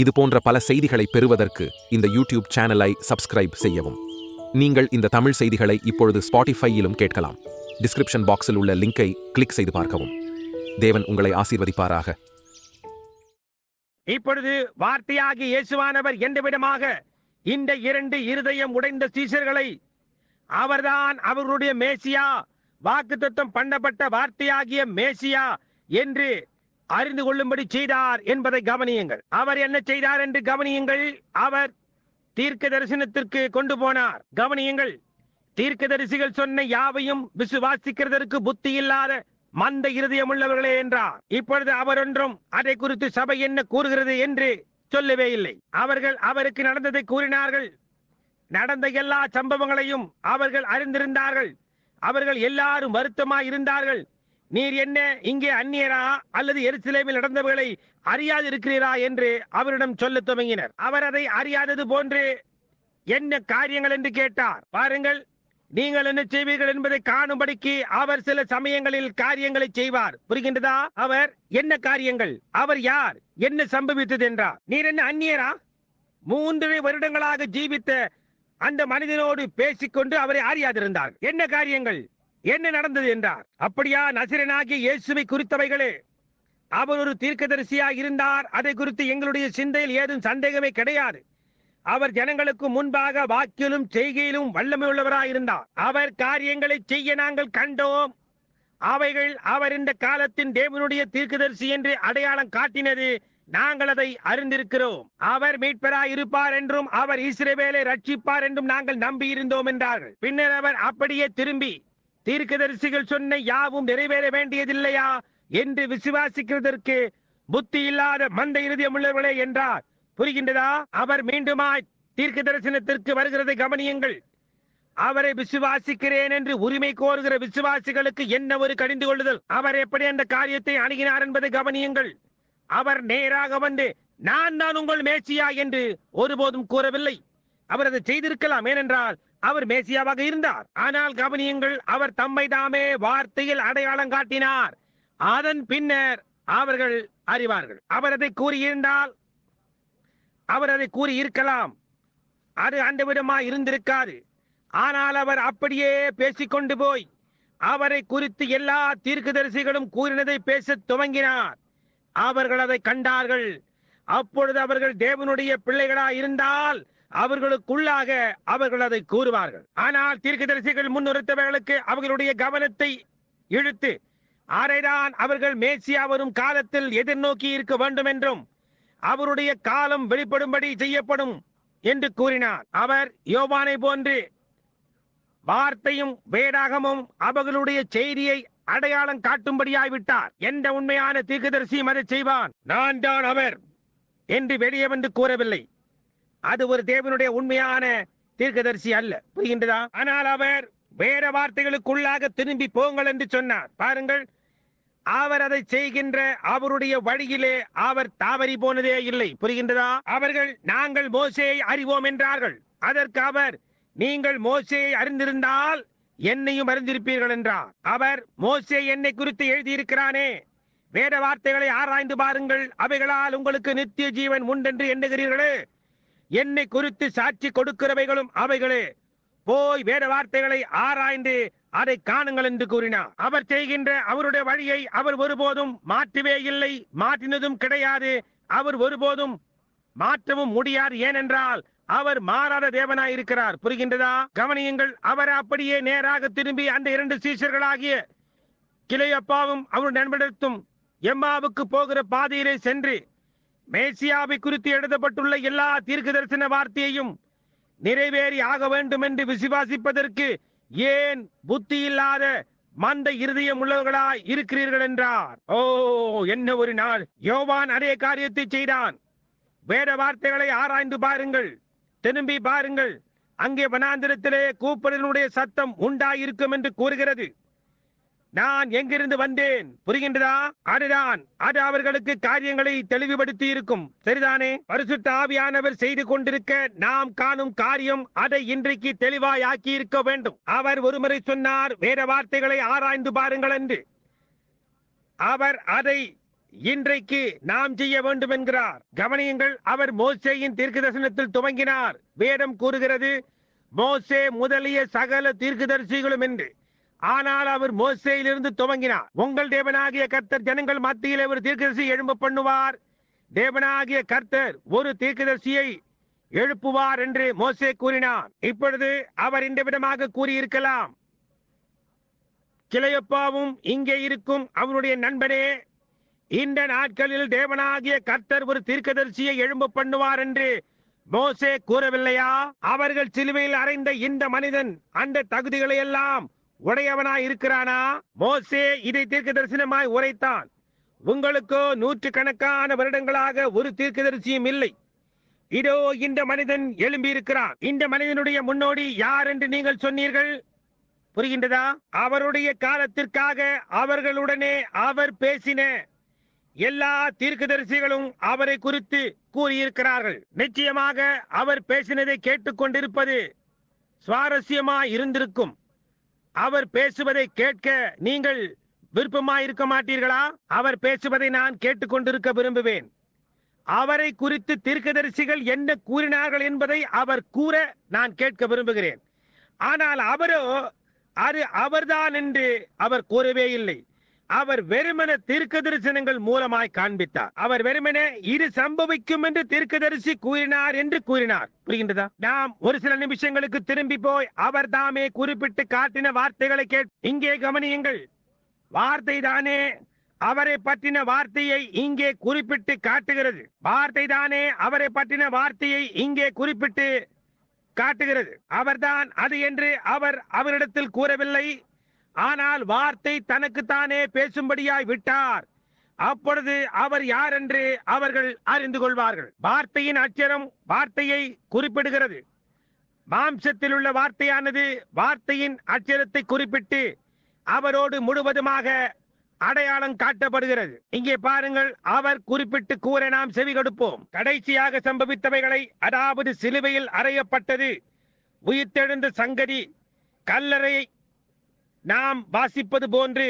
இது போன்ற பல செய்திகளை பெறுவதற்கு இந்த யூடியூப் சேனலை சப்ஸ்கிரைப் செய்யவும். நீங்கள் இந்த தமிழ் செய்திகளை இப்பொழுது ஸ்பாட்டிஃபையிலும் கேட்கலாம். டிஸ்கிரிப்ஷன் பாக்ஸில் உள்ள லிங்கை கிளிக் செய்து பார்க்கவும். தேவன் உங்களை ஆசீர்வதிப்பாராக. இப்பொழுது வார்த்தையாகி இயேசுவானவர் என்றவிடமாக இந்த இரண்டு இருதயம் உடைந்த சீசர்களை அவர்தான் அவர்களுடைய மேசியா வாக்குத்தத்தம் பண்ணப்பட்ட வார்த்தையாகிய மேசியா என்று அறிந்து கொள்ளும்படி செய்தார் என்பதை கவனியுங்கள். அவர் என்ன செய்தார் என்று கவனியுங்கள். அவர் தீர்க்க தரிசனத்திற்கு கொண்டு போனார். கவனியுங்கள். தீர்க்கதரிசிகள் சொன்ன யாவையும் விசுவாசிக்கிறதற்கு புத்தி இல்லாத மந்த இருதயம் உள்ளவர்களே என்றார். இப்பொழுது அவர் ஒன்றும் அதை குறித்து சபை என்ன கூறுகிறது என்று சொல்லவே இல்லை. அவர்கள் அவருக்கு நடந்ததை கூறினார்கள். நடந்த எல்லா சம்பவங்களையும் அவர்கள் அறிந்திருந்தார்கள். அவர்கள் எல்லாரும் வருத்தமாய் இருந்தார்கள். நீர் என்ன இங்கே அந்நியரா அல்லது எருசலேமில் நடந்தவர்களை அறியாது இருக்கிறீரா என்று அவரிடம் சொல்லத் துவங்கினர். அவர் அதை அறியாதது போன்று என்ன காரியங்கள் என்று கேட்டார். பாருங்கள் நீங்கள் என்ன செய்வீர்கள் என்பதை காணும்படிக்கு அவர் சில சமயங்களில் காரியங்களை செய்வார். புரிகின்றதா? அவர் என்ன காரியங்கள்? அவர் யார்? என்ன சம்பவித்தது என்றார். நீர் என்ன அந்நியரா? மூன்றரை வருடங்களாக ஜீவித்த அந்த மனிதனோடு பேசிக்கொண்டு அவரை அறியாதிருந்தார் என்ன காரியங்கள்? என்ன நடந்தது என்றார். அப்படியா நசிரனாகிய இயேசுவை குறித்தவைகளே. அவர் ஒரு தீர்க்கதரிசியாக இருந்தார். அதை குறித்து எங்களுடைய சிந்தையில் ஏதும் சந்தேகமே கிடையாது. அவர் ஜனங்களுக்கு முன்பாக வாக்கிலும் செய்கையிலும் வல்லமை உள்ளவராயிருந்தார் அவர் காரியங்களை செய்ய நாங்கள் கண்டோம். அவைகள் அவர் இந்த காலத்தின் தேவனுடைய தீர்க்கதரிசி என்று அடையாளம் காட்டினது. நாங்கள் அதை அறிந்திருக்கிறோம். அவர் மீட்பராய் இருப்பார் என்றும் அவர் இஸ்ரேவேலை ரட்சிப்பார் என்றும் நாங்கள் நம்பி இருந்தோம் என்றார்கள். பின்னர் அவர் அப்படியே திரும்பி தீர்க்கதரிசிகள் சொன்ன யாவும் நிறைவேற வேண்டியதில்லையா என்று விசுவாசிக்கிறதற்கு புத்தி இல்லாத மந்த இருதயம் உள்ளவர்களே என்றார். புரிகின்றதா? அவர் மீண்டுமாய் தீர்க்க தரிசனத்திற்கு வருகிறதை கவனியுங்கள். அவரை விசுவாசிக்கிறேன் என்று உரிமை கோருகிற விசுவாசிகளுக்கு என்ன ஒரு கடிந்து கொள்ளுதல்? அவர் எப்படி அந்த காரியத்தை அணுகினார் என்பதை கவனியுங்கள். அவர் நேராக வந்து நான் தான் உங்கள் மேச்சியா? என்று ஒருபோதும் கூறவில்லை. அவர் அதை செய்திருக்கலாம். ஏனென்றால் அவர் மேசியாவாக இருந்தார். ஆனால் கவனியுங்கள் அவர் தம்மை தாமே வார்த்தையில் அடையாளம் காட்டினார். அதன் பின்னர் அவர்கள் அறிவார்கள். அவர் அதை கூறியிருந்தால் அவர் அதை கூறி இருக்கலாம் அது அண்டவிடமா இருந்திருக்காது. ஆனால் அவர் அப்படியே பேசிக்கொண்டு போய் அவரை குறித்து எல்லா தீர்க்கதரிசிகளும் கூறினதை பேசத் துவங்கினார். அவர்கள் அதை கண்டார்கள். அப்பொழுது அவர்கள் தேவனுடைய பிள்ளைகளா இருந்தால் அவர்களுக்குள்ளாக அவர்கள் அதை கூறுவார்கள். ஆனால் தீர்க்கதரிசிகள் முன்னிறுத்தவர்களுக்கு அவர்களுடைய கவனத்தை இழுத்து ஆரைதான் அவர்கள் மேசியா வரும் காலத்தில் எதிர்நோக்கி இருக்க வேண்டும் என்றும் அவருடைய காலம் வெளிப்படும்படி செய்யப்படும் என்று கூறினார். அவர் யோபானை போன்று வார்த்தையும் வேடாகமும் அவர்களுடைய செய்தியை அடையாளம் காட்டும்படியாய்விட்டார். எந்த உண்மையான தீர்க்கதரிசியும் அதை செய்வான். நான் தான் அவர் என்று வெளியே வந்து கூறவில்லை. அது ஒரு தேவனுடைய உண்மையான தீர்க்கதரிசி அல்ல. புரிகின்றதா? ஆனால் அவர் வேற வார்த்தைகளுக்குள்ளாக திரும்பி போங்கள் என்று சொன்னார். பாருங்கள் அவர் அதை செய்கின்ற அவருடைய வழியிலே அவர் தாவறி போனதே இல்லை. புரிகின்றதா? அவர்கள் நாங்கள் மோசையை அறிவோம் என்றார்கள். அதற்கு அவர் நீங்கள் மோசையை அறிந்திருந்தால் என்னையும் அறிந்திருப்பீர்கள் என்றார். அவர் மோசே என்னை குறித்து எழுதியிருக்கிறானே. வேத வார்த்தைகளை ஆராய்ந்து பாருங்கள். அவைகளால் உங்களுக்கு நித்திய ஜீவன் உண்டென்று எண்ணுகிறீர்களே. என்னை குறித்து சாட்சி கொடுக்கிறவைகளும் அவைகளே. போய் வேறு வார்த்தைகளை ஆராய்ந்து அதை காணுங்கள் என்று கூறினார். அவர் செய்கின்ற அவருடைய வழியை அவர் ஒருபோதும் மாற்றவே இல்லை. மாற்றினதும் கிடையாது. அவர் ஒருபோதும் மாற்றவும் முடியாது. ஏனென்றால் அவர் மாறாத தேவனாய் இருக்கிறார். புரிகின்றதா? கவனியுங்கள் அவர் அப்படியே நேராக திரும்பி அந்த இரண்டு சீசர்களாகிய கிளையப்பாவும் அவர் நண்பனிடத்தும் எம்மாவுக்கு போகிற பாதையிலே சென்று மேசியாவை குறித்து எழுதப்பட்டுள்ள எல்லா தீர்க்க தரிசன வார்த்தையையும் நிறைவேறி ஆக வேண்டும் என்று விசுவாசிப்பதற்கு ஏன் புத்தி இல்லாத மந்த இருதயம் உள்ளவர்களா இருக்கிறீர்கள் என்றார். ஓ என்ன ஒரு நாள். யோவான் அதே காரியத்தை செய்தான். வேத வார்த்தைகளை ஆராய்ந்து பாருங்கள். திரும்பி பாருங்கள். அங்கே வனாந்திரத்திலே கூப்பிடனுடைய சத்தம் உண்டாயிருக்கும் என்று கூறுகிறது. நான் எங்கிருந்து வந்தேன்? புரிகின்றதா? அதுதான். அது அவர்களுக்கு காரியங்களை தெளிவுபடுத்தி இருக்கும் சரிதானே? பரிசுத்த ஆவியானவர் செய்து கொண்டிருக்க நாம் காணும் காரியம் அதை இன்றைக்கு தெளிவாய் ஆக்கி இருக்க வேண்டும். அவர் ஒருமுறை சொன்னார் வேற வார்த்தைகளை ஆராய்ந்து பாருங்கள் என்று. அவர் அதை இன்றைக்கு நாம் செய்ய வேண்டும் என்கிறார். கவனியுங்கள் அவர் மோசேயின் தீர்க்கதரிசனத்தில் துவங்கினார். வேதம் கூறுகிறது மோசே முதலிய சகல தீர்க்கதரிசிகளும் என்று. ஆனால் அவர் மோசேயிலிருந்து துவங்கினார். உங்கள் தேவனாகிய கர்த்தர் ஜனங்கள் மத்தியில் ஒரு தீர்க்கதரிசி எழும்ப பண்ணுவார். தேவனாகிய கர்த்தர் ஒரு தீர்க்கதரிசியை எழுப்புவார் என்று மோசே கூறினார். இப்பொழுது அவர் இந்த விதமாக கூறியிருக்கலாம். கிளையப்பாவும் இங்கே இருக்கும் அவருடைய நண்பனே இந்த நாட்களில் தேவனாகிய கர்த்தர் ஒரு தீர்க்கதரிசியை எழும்ப பண்ணுவார் என்று மோசே கூறவில்லையா? அவர்கள் சிலுவையில் அறைந்த இந்த மனிதன் அந்த தகுதிகளை எல்லாம் உடையவனாய் இருக்கிறானா? மோசே இதை தீர்க்க தரிசனமாய் உரைத்தான். உங்களுக்கோ நூற்று கணக்கான வருடங்களாக ஒரு தீர்க்கதரிசியும் இல்லை. இதோ இந்த மனிதன் எழும்பி இருக்கிறான் இந்த மனிதனுடைய முன்னோடி யார் என்று நீங்கள் சொன்னீர்கள்? புரிகின்றதா? அவருடைய காலத்திற்காக அவர்களுடனே அவர் பேசின எல்லா தீர்க்கதரிசிகளும் அவரை குறித்து கூறியிருக்கிறார்கள். நிச்சயமாக அவர் பேசினதை கேட்டுக்கொண்டிருப்பது சுவாரஸ்யமாய் இருந்திருக்கும். அவர் பேசுவதை கேட்க நீங்கள் விருப்பமாயிருக்க மாட்டீர்களா? அவர் பேசுவதை நான் கேட்டுக்கொண்டிருக்க விரும்புவேன். அவரை குறித்து தீர்க்கதரிசிகள் என்ன கூறினார்கள் என்பதை அவர் கூற நான் கேட்க விரும்புகிறேன். ஆனால் அவரோ அது அவர்தான் என்று அவர் கூறவே இல்லை. அவர் வெறுமன தீர்க்க தரிசனங்கள் மூலமாய் காண்பித்தார். அவர் வெறுமனே இது சம்பவிக்கும் என்று தீர்க்கதரிசி கூறினார் என்று கூறினார். புரிகின்றதா? நாம் ஒரு சில நிமிஷங்களுக்கு திரும்பி போய் அவர் தாமே குறிப்பிட்டு காட்டின வார்த்தைகளை கேட் இங்கே கவனியுங்கள். வார்த்தை தானே அவரை பற்றின வார்த்தையை இங்கே குறிப்பிட்டு காட்டுகிறது. வார்த்தை தானே அவரை பற்றின வார்த்தையை இங்கே குறிப்பிட்டு காட்டுகிறது. அவர்தான் அது என்று அவர் அவரிடத்தில் கூறவில்லை. ஆனால் வார்த்தை தனக்குத்தானே பேசும்படியாய் விட்டார். அப்பொழுது அவர் யார் என்று அவர்கள் அறிந்து கொள்வார்கள். வார்த்தையின் அச்சரம் வார்த்தையை குறிப்பிடுகிறது. மாம்சத்தில் உள்ள வார்த்தையானது வார்த்தையின் அச்சரத்தை குறிப்பிட்டு அவரோடு முழுவதுமாக அடையாளம் காட்டப்படுகிறது. இங்கே பாருங்கள் அவர் குறிப்பிட்டு கூற நாம் செவி கொடுப்போம். கடைசியாக சம்பவித்தவைகளை அதாவது சிலுவையில் அறையப்பட்டது உயிர்த்தெழுந்த சங்கதி கல்லறை நாம் வாசிப்பது போன்று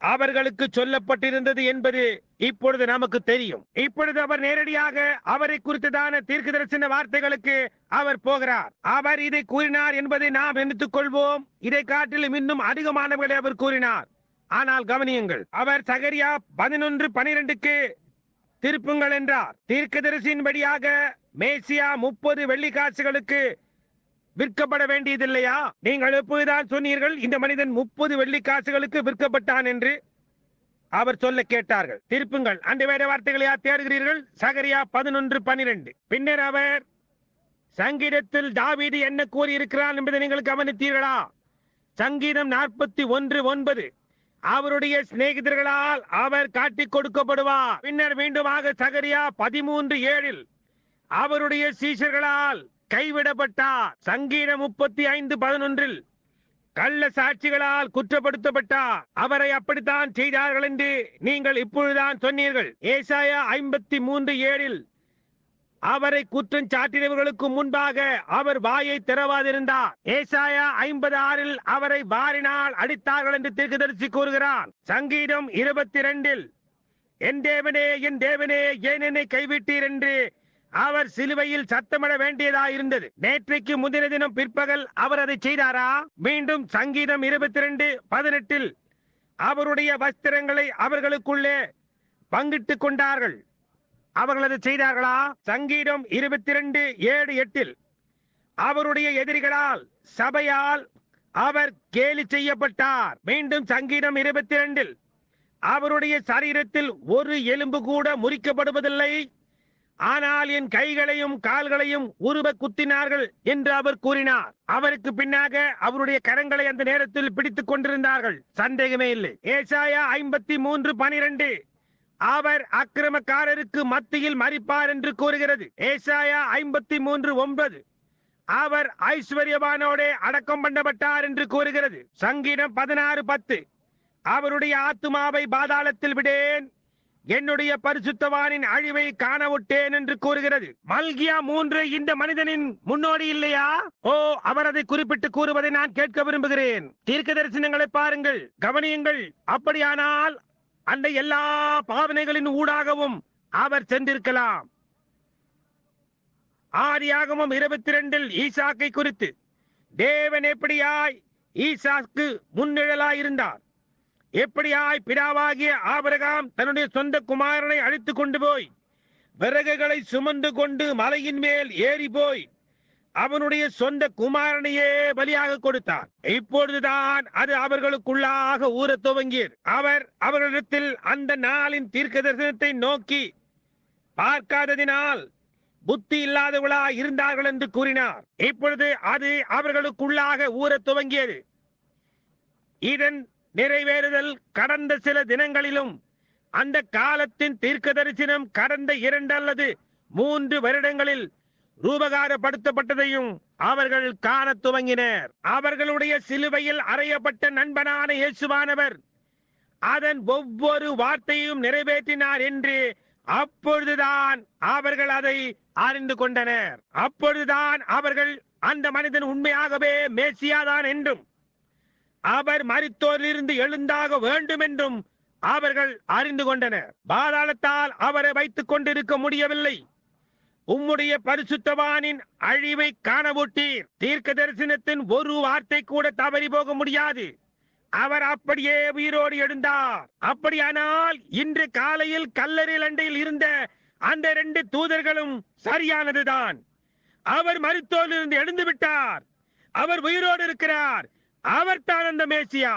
அவர்களுக்கு சொல்லப்பட்டிருந்தது என்பது இப்பொழுது நமக்கு தெரியும். இப்பொழுது அவர் நேரடியாக அவரை குறித்ததான தீர்க்க தரிசன வார்த்தைகளுக்கு அவர் போகிறார். அவர் இதை கூறினார் என்பதை நாம் நினைத்துக் கொள்வோம். இதை காட்டிலும் இன்னும் அதிகமானவர்களை அவர் கூறினார். ஆனால் கவனியுங்கள் அவர் சகரியா பதினொன்று பனிரெண்டுக்கு திருப்புங்கள் என்றார். தீர்க்கதரிசியின்படியாக மேசியா முப்பது வெள்ளி காசுகளுக்கு விற்கப்பட வேண்டியதில்லையா? நீங்கள் எப்போதுதான் சொன்னீர்கள் இந்த மனிதன் முப்பது வெள்ளி காசுகளுக்கு விற்கப்பட்டான் என்று? அவர் சொல்ல கேட்டார்கள் திருப்புங்கள். அந்த வேற வார்த்தைகளையா தேடுகிறீர்கள்? சகரியா பதினொன்று பனிரெண்டு. பின்னர் அவர் சங்கீதத்தில் தாவீது என்ன கூறியிருக்கிறார் என்பதை நீங்கள் கவனித்தீர்களா? சங்கீதம் நாற்பத்தி ஒன்று ஒன்பது. அவருடைய சிநேகிதர்களால் அவர் காட்டிக் கொடுக்கப்படுவார். பின்னர் மீண்டுமாக சகரியா பதிமூன்று ஏழில் அவருடைய சீஷர்களால் கைவிடப்பட்டார் சங்கீதம் முப்பத்தி ஐந்து பதினொன்றில் கள்ள சாட்சிகளால் குற்றப்படுத்தப்பட்டார் அவரை அப்படித்தான் செய்தார்கள் என்று நீங்கள் இப்பொழுதுதான் சொன்னீர்கள். ஏசாயா ஐம்பத்தி மூன்று ஏழில் அவரை குற்றம் சாட்டினவர்களுக்கு முன்பாக அவர் வாயை திறவாதிருந்தார். ஏசாயா ஐம்பது ஆறில் அவரை வாரினால் அடித்தார்கள் என்று தீர்க்கதரிசி கூறுகிறான் சங்கீதம் இருபத்தி ரெண்டில் என் தேவனே என் தேவனே ஏன் என்னை கைவிட்டீர் என்று அவர் சிலுவையில் சத்தமிட வேண்டியதா இருந்தது நேற்றைக்கு முந்தின தினம் பிற்பகல் அவர் அதை செய்தாரா? மீண்டும் சங்கீதம் இருபத்தி ரெண்டு பதினெட்டில் அவருடைய வஸ்திரங்களை அவர்களுக்குள்ளே பங்கிட்டுக் கொண்டார்கள். அவர்கள் அதை செய்தார்களா? சங்கீதம் இருபத்தி ரெண்டு ஏழு எட்டில் அவருடைய எதிரிகளால் சபையால் அவர் கேலி செய்யப்பட்டார். மீண்டும் சங்கீதம் இருபத்தி ரெண்டில் அவருடைய சரீரத்தில் ஒரு எலும்பு கூட முறிக்கப்படுவதில்லை. ஆனால் என் கைகளையும் கால்களையும் உருவ குத்தினார்கள் என்று அவர் கூறினார். அவருக்கு பின்னாக அவருடைய கரங்களை அந்த நேரத்தில் பிடித்துக் கொண்டிருந்தார்கள். சந்தேகமே இல்லை. ஏசாயா ஐம்பத்தி மூன்று பனிரெண்டு. அவர் அக்கிரமக்காரருக்கு மத்தியில் மறிப்பார் என்று கூறுகிறது. ஏசாயா ஐம்பத்தி மூன்று ஒன்பது. அவர் ஐஸ்வர்யவானோட அடக்கம் பண்ணப்பட்டார் என்று கூறுகிறது. சங்கீதம் பதினாறு பத்து. அவருடைய ஆத்துமாவை பாதாளத்தில் விடேன். என்னுடைய பரிசுத்தவானின் அழிவை காண விட்டேன் என்று கூறுகிறது. மல்கியா மூன்று இந்த மனிதனின் முன்னோடி இல்லையா? ஓ அவர் அதை குறிப்பிட்டு கூறுவதை நான் கேட்க விரும்புகிறேன். தீர்க்க தரிசனங்களை பாருங்கள் கவனியுங்கள். அப்படியானால் அந்த எல்லா பாவனைகளின் ஊடாகவும் அவர் சென்றிருக்கலாம். ஆதியாகமும் இருபத்தி ரெண்டில் ஈசாக்கை குறித்து தேவன் எப்படியாய் ஈசாக்கு முன்னிழலாயிருந்தார்? எப்படியாய் பிதாவாகிய ஆபிரகாம் தன்னுடைய சொந்த குமாரனை அழைத்துக் கொண்டு போய் விறகுகளை சுமந்து கொண்டு மலையின் மேல் ஏறி போய் அவனுடைய சொந்த குமாரனையே பலியாக கொடுத்தார். இப்பொழுதுதான் அது அவர்களுக்குள்ளாக ஊற துவங்கியது. அவர் அவர்களிடத்தில் அந்த நாளின் தீர்க்க தரிசனத்தை நோக்கி பார்க்காததினால் புத்தி இல்லாதவளா இருந்தார்கள் என்று கூறினார். இப்பொழுது அது அவர்களுக்குள்ளாக ஊற துவங்கியது. இதன் நிறைவேறுதல் கடந்த சில தினங்களிலும் அந்த காலத்தின் தீர்க்க தரிசனம் கடந்த இரண்டு அல்லது மூன்று வருடங்களில் ரூபகாரப்படுத்தப்பட்டதையும் அவர்கள் காணத் துவங்கினர். அவர்களுடைய சிலுவையில் அறையப்பட்ட நண்பனான இயேசுவானவர் அதன் ஒவ்வொரு வார்த்தையும் நிறைவேற்றினார் என்று அப்பொழுதுதான் அவர்கள் அதை அறிந்து கொண்டனர். அப்பொழுதுதான் அவர்கள் அந்த மனிதன் உண்மையாகவே மேசியாதான் என்றும் அவர் மறித்தோரிலிருந்து எழுந்தாக வேண்டும் என்றும் அவர்கள் அறிந்து கொண்டனர். பாதாளத்தால் அவரை வைத்துக் கொண்டிருக்க முடியவில்லை. உம்முடைய பரிசுத்தவானின் அழிவை காணவூட்டீர். தீர்க்க தரிசனத்தின் ஒரு வார்த்தை கூட தவறி போக முடியாது. அவர் அப்படியே உயிரோடு எழுந்தார். அப்படியானால் இன்று காலையில் கல்லறில் அண்டையில் இருந்த அந்த ரெண்டு தூதர்களும் சரியானதுதான். அவர் மருத்துவரிலிருந்து எழுந்து விட்டார். அவர் உயிரோடு இருக்கிறார். அவர் தான் அந்த மேசியா.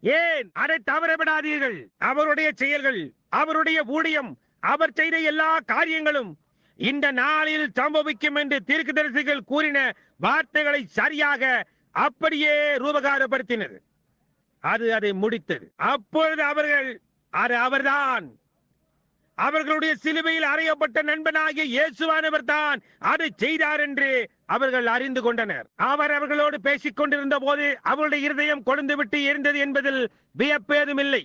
ஏன் அதை தவறவிடாதீர்கள்? அவருடைய செயல்கள் அவருடைய ஊழியம் அவர் செய்த எல்லா காரியங்களும் இந்த நாளில் சம்பவிக்கும் என்று தீர்க்கதரிசிகள் கூறின வார்த்தைகளை சரியாக அப்படியே ரூபகாரப்படுத்தினர். அது அதை முடித்தது. அப்பொழுது அவர்கள் அது அவர்தான். அவர்களுடைய சிலுவையில் அறையப்பட்ட நண்பனாகிய இயேசுவானவர் தான் அதை செய்தார் என்று அவர்கள் அறிந்து கொண்டனர். அவர் அவர்களோடு பேசிக் கொண்டிருந்த போது அவருடைய இருதயம் கொழுந்து விட்டு எரிந்தது என்பதில் வியப்பேதுமில்லை.